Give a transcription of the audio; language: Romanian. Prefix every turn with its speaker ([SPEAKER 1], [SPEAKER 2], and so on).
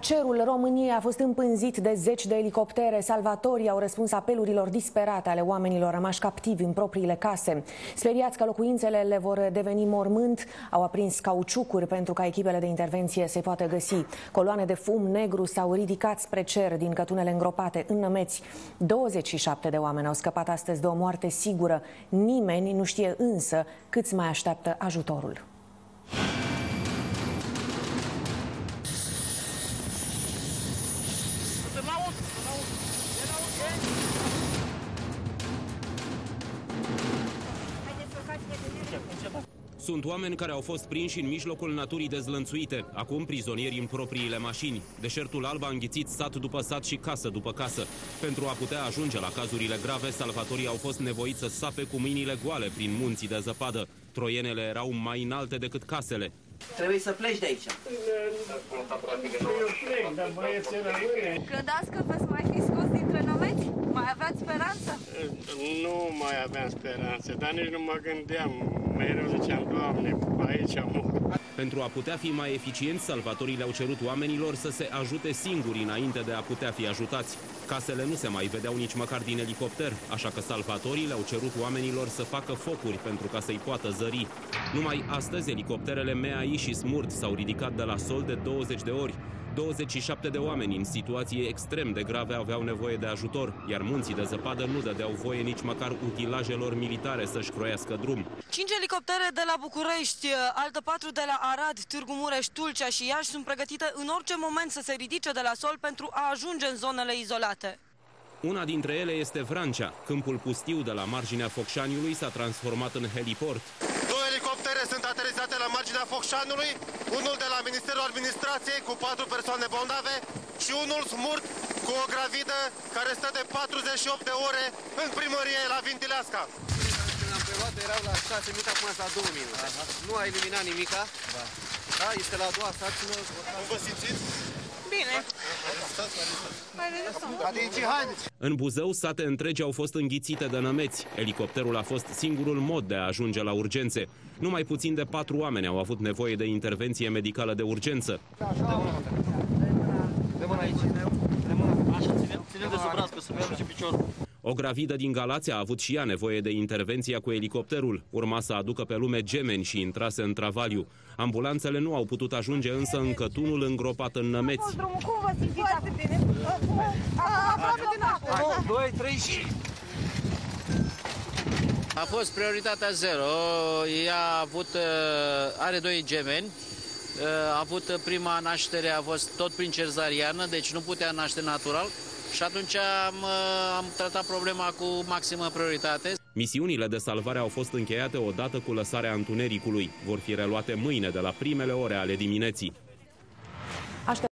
[SPEAKER 1] Cerul României a fost împânzit de zeci de elicoptere. Salvatorii au răspuns apelurilor disperate ale oamenilor rămași captivi în propriile case. Speriați că locuințele le vor deveni mormânt, au aprins cauciucuri pentru ca echipele de intervenție să poată găsi. Coloane de fum negru s-au ridicat spre cer din cătunele îngropate în nămeți. 27 de oameni au scăpat astăzi de o moarte sigură. Nimeni nu știe însă câți mai așteaptă ajutorul.
[SPEAKER 2] Sunt oameni care au fost prinși în mijlocul naturii dezlănțuite, acum prizonieri în propriile mașini. Deșertul alb a înghițit sat după sat și casă după casă. Pentru a putea ajunge la cazurile grave, salvatorii au fost nevoiți să sape cu mâinile goale prin munții de zăpadă. Troienele erau mai înalte decât casele.
[SPEAKER 3] Trebuie să pleci de aici.
[SPEAKER 4] Credeți că veți mai fi scos dintre nămeți? Mai aveați speranță?
[SPEAKER 5] Nu mai aveam speranță, dar nici nu mă gândeam. Mereu ziceam, Doamne, aici am
[SPEAKER 2] Pentru a putea fi mai eficienți, salvatorii le-au cerut oamenilor să se ajute singuri înainte de a putea fi ajutați. Casele nu se mai vedeau nici măcar din elicopter, așa că salvatorii le-au cerut oamenilor să facă focuri pentru ca să-i poată zări. Numai astăzi, elicopterele MEAI și SMURT s-au ridicat de la sol de 20 de ori. 27 de oameni în situații extrem de grave aveau nevoie de ajutor, iar munții de zăpadă nu dădeau voie nici măcar utilajelor militare să-și croiască drum.
[SPEAKER 6] Cinci elicoptere de la București, alte patru de la Arad, Târgu Mureș, Tulcea și Iași sunt pregătite în orice moment să se ridice de la sol pentru a ajunge în zonele izolate.
[SPEAKER 2] Una dintre ele este Vrancea. Câmpul pustiu de la marginea Focșaniului s-a transformat în heliport.
[SPEAKER 7] Două elicoptere sunt aterizate la marginea Focșanului, unul de la Ministerul Administrației cu patru persoane bolnave și unul smurt cu o gravidă care stă de 48 de ore în primărie la Vintileasca.
[SPEAKER 8] Când am preluat erau la 6 minute, acum la 2 minute. Aha. Nu a eliminat nimica. Da. da. este la a doua sarcină.
[SPEAKER 7] Cum vă simțiți?
[SPEAKER 4] Bine.
[SPEAKER 2] În Buzău, sate întregi au fost înghițite de nămeți. Elicopterul a fost singurul mod de a ajunge la urgențe. Numai puțin de patru oameni au avut nevoie de intervenție medicală de urgență. O gravidă din Galația a avut și ea nevoie de intervenția cu elicopterul. Urma să aducă pe lume gemeni și intrase în travaliu. Ambulanțele nu au putut ajunge însă în cătunul îngropat în nămeți.
[SPEAKER 4] Cum vă simțiți? bine? Aproape din apă.
[SPEAKER 8] 2, 3 și... A fost prioritatea zero. Ea a avut, are doi gemeni. A avut prima naștere, a fost tot prin cezariană, deci nu putea naște natural. Și atunci am, am tratat problema cu maximă prioritate.
[SPEAKER 2] Misiunile de salvare au fost încheiate odată cu lăsarea întunericului. Vor fi reluate mâine de la primele ore ale dimineții.